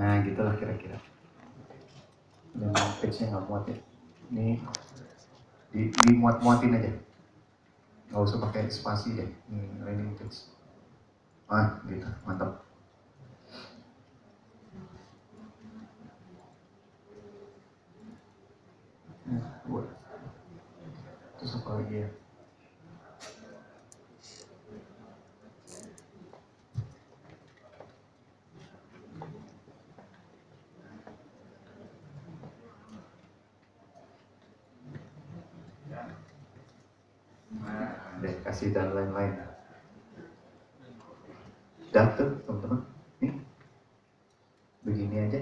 Nah, gitulah kira-kira. Dan page-nya nggak muat ya. Ini di, dimuat-muatin aja. Nggak usah pakai spasi deh. Hmm, landing page. Ah, gitu. Mantap. Nah. Terus apa lagi ya? andai kasih dan lain-lain. Datang teman-teman. Nih. Begini aja.